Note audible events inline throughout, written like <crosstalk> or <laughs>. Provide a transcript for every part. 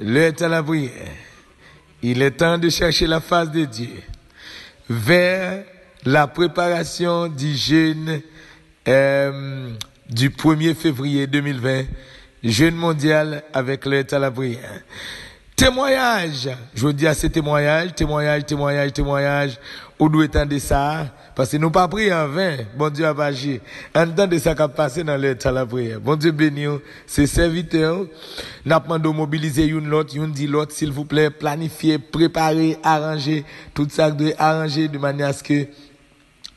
Le temps la prière. Il est temps de chercher la face de Dieu vers la préparation du jeûne euh, du 1er février 2020, jeûne mondial avec le temps la prière. Témoignage, je vous dis à ces témoignages, témoignage, témoignage, témoignage, où doit de ça, parce que nous pas prié en vain, bon Dieu a agi. En temps de ça qui a passé dans le temps la prière. Bon Dieu béni, c'est serviteur, n'a pas de mobiliser une l'autre, une dit l'autre, s'il vous plaît, planifier, préparer, arranger, tout ça doit arranger de manière à ce que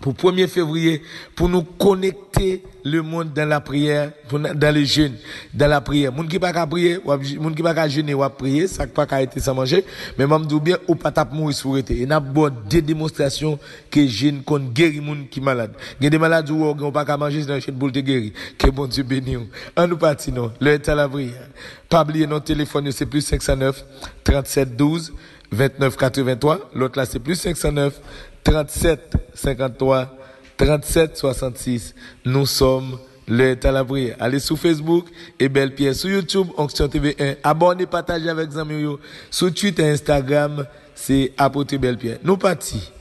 pour 1er février, pour nous connecter le monde dans la prière, dans le jeûne, dans la prière. Moun qui pas qu'à prier, moun qui pas qu'à jeûner ou à prier, ça pas qu'à être sans manger, mais moi dis bien ou pas tap mourir sur été. Et n'a bon des démonstrations que jeûne qu'on guérit moun qui malade. Il des malades ou on pas qu'à manger dans le jeûne pour te guérir. Que bon Dieu bénisse. On nous parti non, le temps la prière. Pas oublier notre téléphone, c'est plus 509 37 12 29 83. L'autre là c'est plus 509 37 53 37 66. Nous sommes le Talabri. Allez sur Facebook et Belle Pierre. Sur YouTube, Onction TV 1. Abonnez, partagez avec Zamio. Sur Twitter et Instagram, c'est Apôtre Belle Pierre. Nous partis.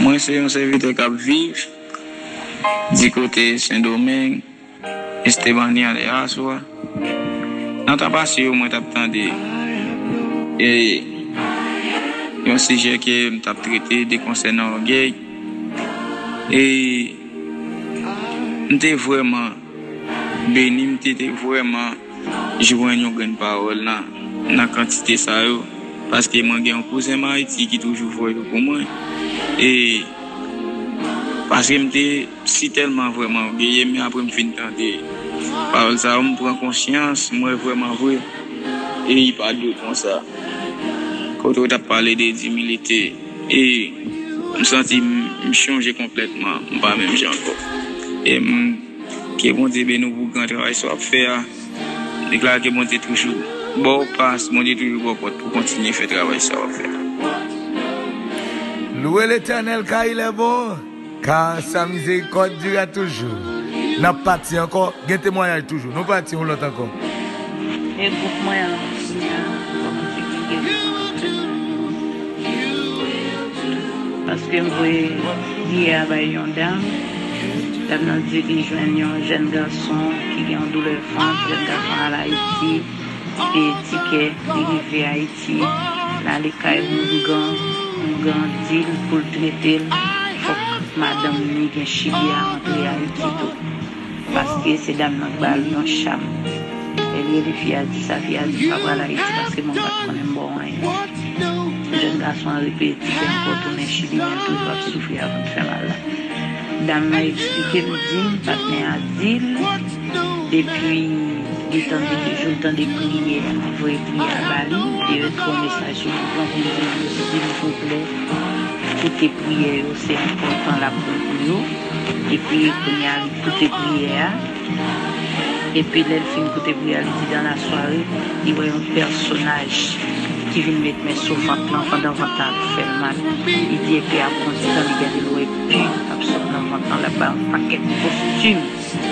Moi, c'est un serviteur qui vivre du côté Saint-Domingue, Estebani allait à soi. Dans ta passé, au moins, t'attendais. Et, un sujet que t'as traité de concernant l'orgueil. Et, t'es vraiment béni, t'es vraiment joué une grande parole là, dans la quantité ça, parce que moi, j'ai un cousin Haïti qui toujours voit pour moi. Et, Paske mte si telman vreman geye, mwen apre m fin tante. Parol sa, m pren konsyans, mwen vreman vre. E yi pa do kon sa. Koto ta pale de dimilite. E m senti m chanje kompletman. M pa menm janko. E m ke bonte ben nou pou kan travay so ap fe a. Dekla ke bonte toujou. Bo pas, bonte bon, toujou bo pot pou kontinye fe travay so ap fe a. Loué l'éternel car il est bon. Car sa miséricorde dure toujours. Nous parti encore, nous témoignage toujours. Nous partions l'autre encore. Et moi, Parce que je hier à une dame, dame nous dit qu'il joignait un jeune garçon qui a une douleur ventre, jeune garçon à l'Haïti, et ticket, arrivé à Haïti, là, les cailles, un grand, un grand deal pour le traiter. madam nou gen chibi a rentre a yon titou paske se dam nan bal nan cham e liye li fia di sa fia di pa wala iti paske moun pat konen bon an jen gason repeti gen kotounen chibi men tout wap soufri avon fè mala dam nan eksplike nou din pat men a dil depi de tan de priye an voye priye a bali. De yon kon mesaj yon kon kon di yon se di nou pou ple. Tout e priye yo se an kontan la pou pou yo. E pi pou nye ali koute priye a. E pi lèl fin koute priye a li di dan la soare. Di voyon personaj ki vin met men sou vant lan pandan vantan fèl man. I di e pi apon si dan li gade lou e pi ap sot nan vantan la ba. Paket kostume ap sot nan vantan. E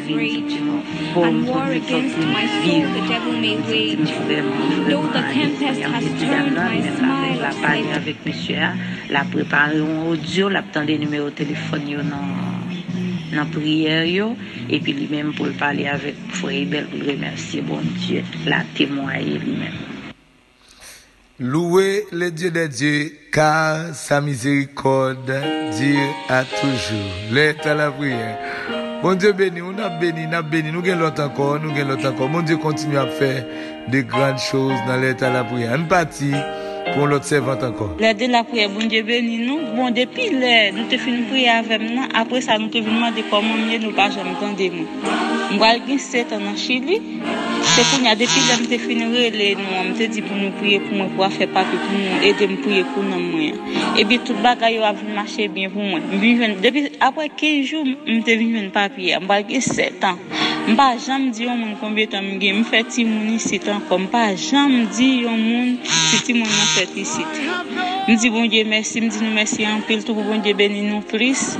sa yo. M santi m gran, m santi m gran. M santi m rejivin, m santi m fom, m santi m viv. M santi m fweman, fweman. M santi m nan, la. La prepare yon audio, la ptande numero telefon yo nan nan prière yo, et puis lui-même pour le parler avec Frère Belle, pour le remercier, bon Dieu, la témoigner lui-même. Louez le Dieu des dieux, car sa miséricorde dure à toujours. L'être à la prière. Mon Dieu béni, on a béni, on a béni. Nous gagnons l'autre encore, nous gagnons l'autre encore. Mon Dieu continue à faire de grandes choses dans l'état de la prière. Une partie pour l'autre servante encore. L'aide de la prière, bon Dieu béni nous. Bon, depuis le, nous te une prière avec nous, après ça, nous te venons demander comment mieux nous pas jamais entendre nous. Moi, j'ai 7 ans en Chili. Se pou konya depi la mte finire le nou, mte di pou nou priye pou mwen pou a fe papi pou mwen, ede m priye pou nan mwen. Ebi tout bagay yo avin mache bin pou mwen. M vin ven, Depi apwe 15 jou mte vinjwen papi ya, mba ge 7 an. M pa jam di yon moun konbye tan m gen, m fe ti mouni sit an kon. M pa jam di yon moun si ti moun an fe ti sit. M di bon diye mersi, m di nou mersi an pil, tou pou bon diye beni nou plis.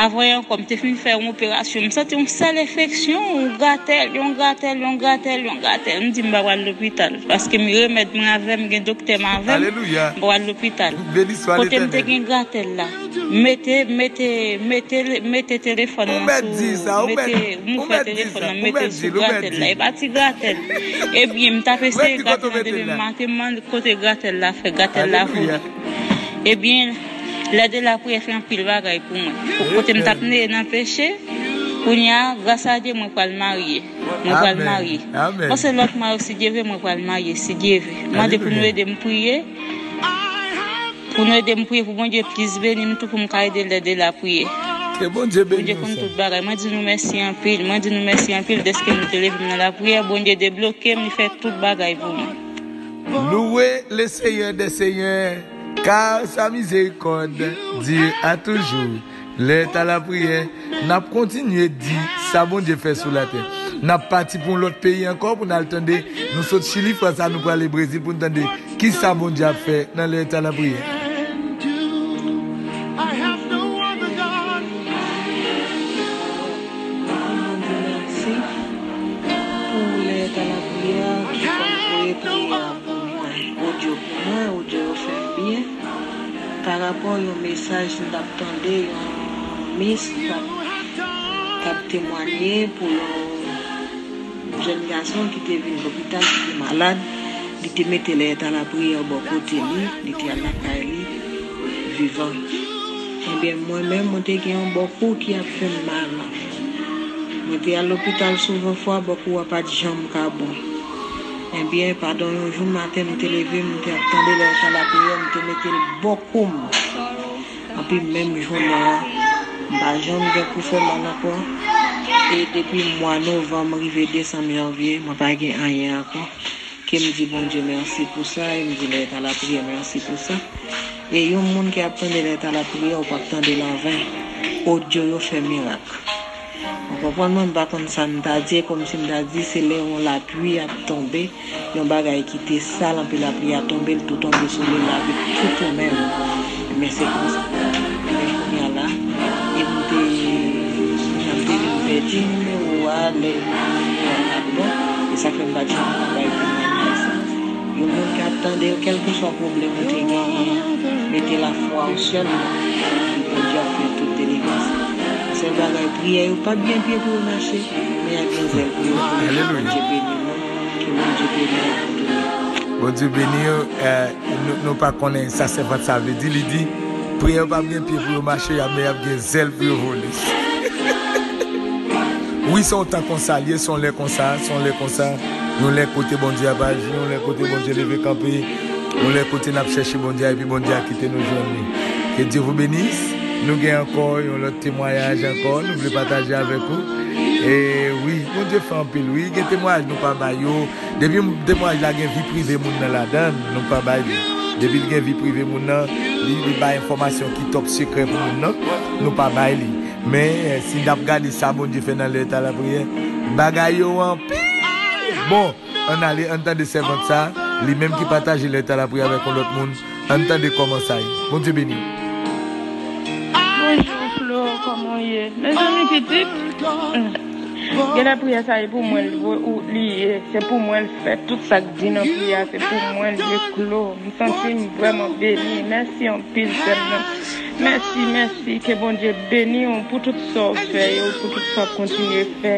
Avoyan kom te fin fè yon operasyon, m sa te yon sel efeksyon, yon gatel, yon gatel, yon gatel, yon gatel. M di m ba wad l'opital, paske mi remed m avèm gen dokte m avèm, Alléluia. m ba wad l'opital. Kote m te gen gatel la, mette, mette, mette, mette telefon Ou nan met di sa, ou met- mette, ou mou met fè telefon sa, nan, ou mette met sou gatel la, e bati gatel. E bi m tape se gatel la, mette debi la. m mante man kote gatel la, fè gatel la Alléluia. fout. Bien, Le de la pou e fè an pil bagay pou mwen. Pou kote m tapne nan peche, pou nya, grasa de mwen pal marye. Mwen pal marye. Mwen se lot ma ou si dieve, mwen pal marye, si dieve. Mwen de pou nou ede m priye, pou nou ede m priye, pou mwen de plis beni m tou pou m kaide le de la priye. Mwen de kon tout bagay, mwen di nou mersi an pil, mwen di nou mersi an pil deske m te leve m nan la priye, bon mwen de debloke m, mi fè tout bagay pou mwen. Louwe le seye de seye. Kar sa mizekode, dir a toujou, let a la priye, nap kontinye di sa bon je fè sou la ten. Nap pati pou l'ot peyi ankon pou nan l'tende, nou sot Chili, Fransa, nou prale Brazil pou n'tende ki sa bon je fè nan let a la priye. Ou diyo, mwen ou diyo fè. bien par rapport yon mesaj nou tap tande yon mis tap temwanyen pou yon jen gason ki te vin l'opital ki te malade li te mette le etan la priye bon kote li, li te alakay li vivan ebyen mwen men mwen te gen yon bon kou ki ap fen mal. Mwen te al l'opital souven fwa bon kou apat jom ka bon Ebyen, padon yon joun maten mwen te leve, mwen te aptande lè chan la priye, mwen te mette lè bokoum. Anpi mèm joun nan, mba joun mwen pou fè man akon. E depi mwa novem, rive desan janvye, mwen pa gen anyen akon. Ke mwen di bon diye mersi pou sa, e mwen di lè chan la priye mersi pou sa. E yon moun ki aptande lè chan la priye, ou pa aptande lè anven, ou oh diyo yo fè mirak. Anpapon mwen bakon san mta diye, kom si mta diye, se le yon la pli ap tombe, yon bagay ki te sal, anpe la pli ap tombe, l to tombe sou le la ve, tout ou men. Men se kon sa, men kon yon la, e mwen te, mwen te yon veti, mwen wale, mwen ap bon, e sa kwen bati yon bagay pou mwen yon sa. Yon mwen ki ap tende, kelke son problem mwen te gen, mwen te la fwa ou syon mwen. C'est un bagage prière, pas bien pied pour marcher, mais il y a. <laughs> Oui, son les comme ça, sont les comme ça. Nous les côtés bon Dieu à bas, nous les côtés bon cherché bon Dieu et puis bon Dieu a quitté nos journées. Que Dieu vous bénisse. Nou gen ankon yon lot temoyaj ankon, nou vle pataje avek ou. E oui, moun diye fanpil, oui, gen temoyaj nou pa bay yo. Debi moun temoyaj la gen vi prive moun nan la dan, nou pa bay yo. Debi gen vi prive moun nan, li, li bay informasyon ki top sekre pou moun nan, nou pa bay li. Men, si nap gade sa moun diye fe nan le etat la priye, bagay yo anpil. Bon, an ale, an tan de servant sa, li menm ki pataje le etat la priye avek ou lot moun, an tan de koman sa yi. Moun diye beni. koman ye. Me zami pitit, gen la priya sa e pou mwen ou liye, se pou mwen fè. Tout sa di nan priya, se pou mwen liye klo. Mi santi mwen vwèman beli. Mersi an pil sèm nan. Mersi, mersi, ke bon Dje beni ou pou tout sa ou fè, ou pou tout sa kontinye fè,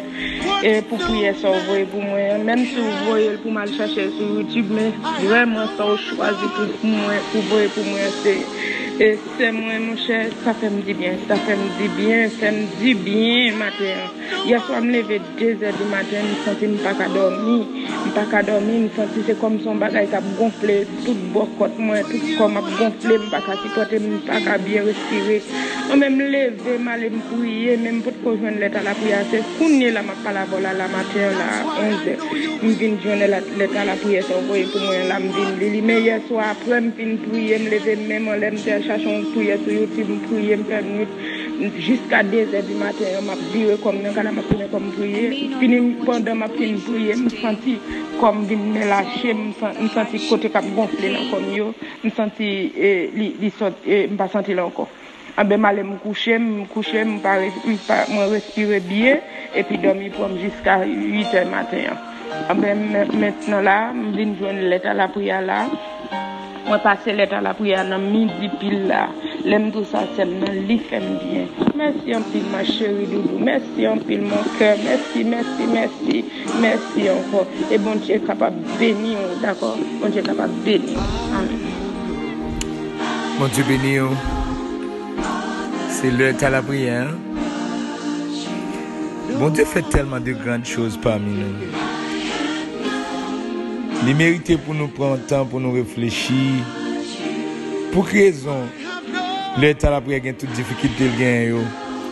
e pou priya sa ou voye pou mwen. Mèm si ou voye pou mal chache sou YouTube, mè vwèman sa ou chwazi pou voye pou mwen se. E se mwen mwen chè, sa fèm di bien, sa fèm di byen, fèm di bien, maten. Yaswa m leve 2 zè di maten, m senti m pa ka dormi. pa ka domi, m senti se kom son bagay sa gonfle, tout bokot mwen, tout kom ap gonfle, m pa ka sipote, m pa ka biye respire. An men m leve, m ale m kouye, men m pot ko jwen leta la pouye ase, kounye la ma pala vola la maten la 11, m vin jwen leta la pouye sa voye pou mwen la m vin li li. Me yeswa apre m vin pouye, m leve m men m ale m te chachon pouye sou yoti, m pouye m fèm nout. Jiska 2 zè di maten, m ap dire kom nan kana m ap pine kom priye. Finim pandan m ap fin priye, m senti kom vin me lache, m senti kote kap gonfle nan kom yo. M senti li sot, m pa la anko. Abe m ale m kouche, m kouche, m respire biye, epi domi pou m jiska 8 zè maten. La, m la priya la. Pase leta la priya nan midi. Lem do sa sem nan li fem bien. Mersi an pil ma cheri doudou. Mersi an pil mon kèr. Mersi, mersi, mersi. Mersi anko. E bon Dje kapab beni ou, d'akor? Bon Dje kapab beni ou. Amen. Mon Dieu béni, oh. c'est l'heure à la prière. Bon Dieu fait tellement de grandes choses parmi nous. Il mérite pour nous prendre temps pour nous réfléchir. Pour quelle raison? À prière a toute difficulté le gain yo.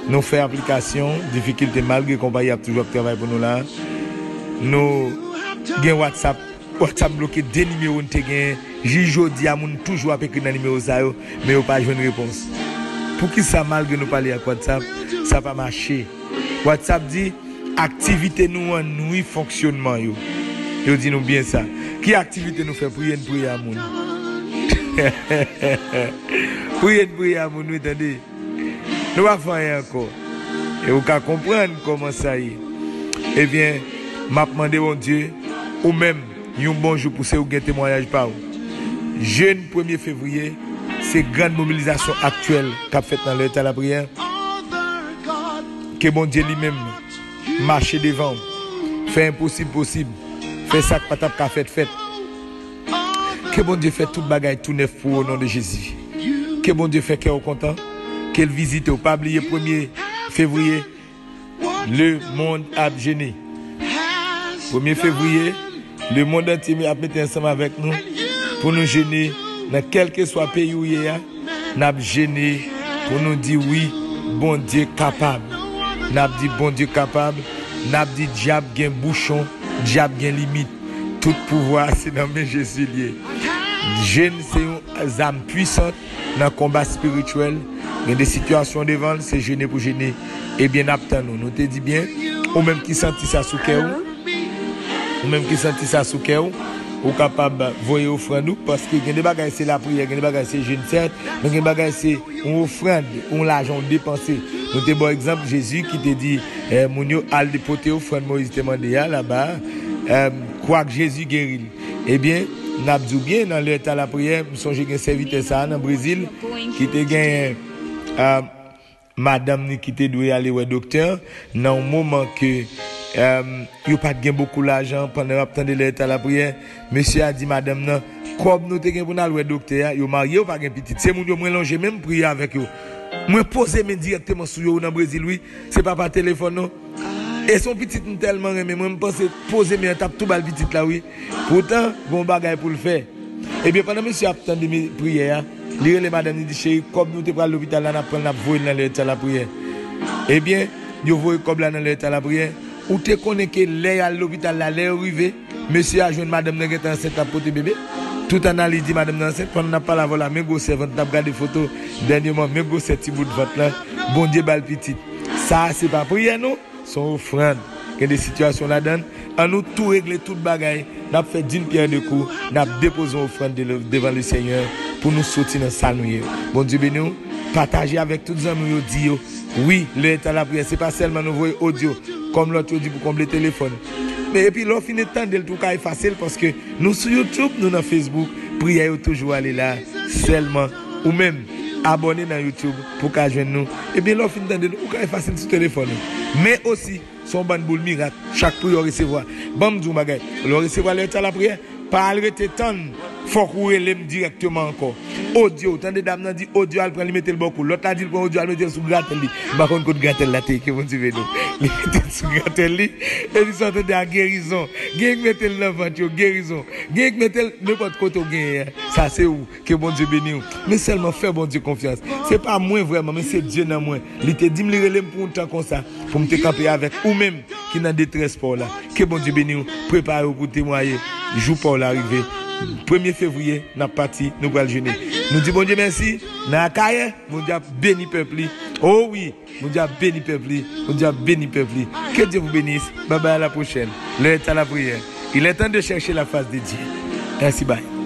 Nous faisons application, difficulté malgré qu'on y a toujours travail pour nous là. Nous avons WhatsApp, WhatsApp bloqué deux numéros nous gain. Jodi a moun toujours écrit dans numéro ça mais yo pas une réponse. Pour qui ça malgré nous parler avec WhatsApp, ça va marcher. WhatsApp dit activité nous en nous fonctionnement yo. Yo dit nous bien ça. Qui activité nous fait une prière à moun? Une moun, nous. Nous faire encore. Et vous pouvez comprendre comment ça y est. Eh bien, m'a demandé mon Dieu, ou même, un bon jour pour ce ou un témoignage. Jeune 1er février, c'est grande mobilisation actuelle qu'a fait dans l'état de la prière. Que bon Dieu lui-même marche devant, fait impossible possible, fait ça que pas fait fait. Que bon Dieu fait tout bagaille tout neuf pour au nom de Jésus. Que bon Dieu fait qu'elle est content, qu'elle visite au pas oublier 1er février, le monde a gêné. 1er février, le monde entier a été ensemble avec nous pour nous gêner dans quel que soit le pays où il y a, nous gêné pour nous dire oui, bon Dieu capable. Nous dit bon Dieu capable, nous dit diable gain bouchon, diable gain limite. Tout pouvoir c'est dans mes Jésus lié. Jeune c'est une âme puissante dans le combat spirituel. Il des situations devant, c'est gêner pour gêner. Et bien, nous, nous te dit bien, ou même qui sentit ça sous cœur, ou même qui sentit ça sous cœur, ou capable voyer offrande parce que des bagages c'est la prière, des bagages c'est jeûne certes, mais des bagages c'est une offrande, on l'argent dépensé. Nous te bon exemple Jésus qui te dit eh, mon yo al dépoter offrande Moïse te là-bas, euh, quoi que Jésus guérit. Eh bien, n'a bien dans le temps la prière, me songe que serviteur ça dans Brésil qui te gagne euh, madame qui te doit aller au docteur dans un moment que euh, pas de beaucoup d'argent pendant attendre l'état la prière monsieur a dit madame non comme nous te gen pour aller docteur yo marié ou pas gen petit c'est moun yo mélanger même prier avec yo. Moi poser men directement sur yo dans Brésil oui c'est pas par téléphone non et son petit tellement mais moi me pense poser mes tape tout bal petit là oui. Pourtant bon bagay pour le faire. Et bien pendant monsieur attendre mes prières li madame chérie comme nous te la l'état la prière. Ou te connais que l'air à l'hôpital là l'air arrivé. Monsieur a joint madame tout madame enceinte pendant n'a pas la voilà mais go servante n'a regardé photo dernièrement mais go cette petit bout de ventre là. Bon Dieu bal non? Son offrande que des situations là dedans en nous tout régler toute bagaille. N'a fait d'une pierre de coups. N'a déposé offrande devant le Seigneur pour nous sortir dans salle nous bon Dieu béni partager avec tous les amis dit oui l'état la prière. C'est pas seulement nous voyons audio comme l'autre dit pour combler le téléphone. Mais et puis l'offre finit temps de tout cas facile parce que nous sur YouTube, nous dans Facebook, prière toujours là seulement. Ou même abonner dans YouTube pour qu'à nous. Et bien l'offre finit temps de tout cas facile sur téléphone. Mais aussi son ban boule miracle chaque prière recevoir. Bam dou bagay. Le recevoir l'état la prière, pas arrêter temps faut courir directement encore. Audio. Tant de dames dit audio, elle prend, lui mettre le beaucoup. L'autre a dit, le prend audio, elle mettre sous gratel. Par contre, contre gratel la tête, que bon Dieu nous. <laughs> Il mettre sous gratel. Et il sortait de la guérison. Mettre l'enfant, yo, guérison. Qui mettre n'importe côté au gain. Ça, c'est où? Que bon Dieu bénisse. Mais seulement faire bon Dieu confiance. C'est pas moi vraiment, mais c'est Dieu dans moi. Il te dit, me relève pour un temps comme ça. Pour me te camper avec ou même qui dans détresse pour là. Que bon Dieu bénisse. ou. Préparez-vous pour témoigner. Jour pour l'arrivée. 1er février, nous parti, nous allons jeûner. Nous disons bon Dieu merci. Carrière, mon Dieu béni peuple. Oh oui, mon Dieu béni peuple. Mon Dieu béni peuple. Que Dieu vous bénisse. Bye bye à la prochaine. L'heure est à la prière. Il est temps de chercher la face de Dieu. Merci, bye.